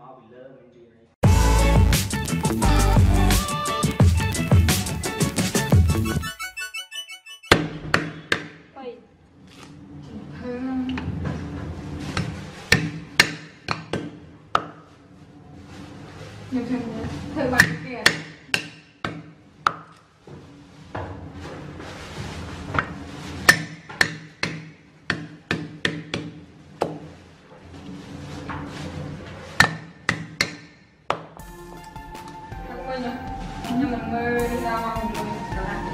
I'll be loving Jerry. Wait. Thời gian in now I'm going to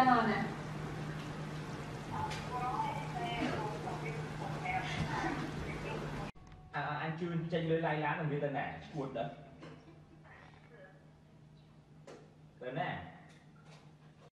ngon nè. À, anh chun tranh lưới lai lá là người ta nè cuột đó đó nè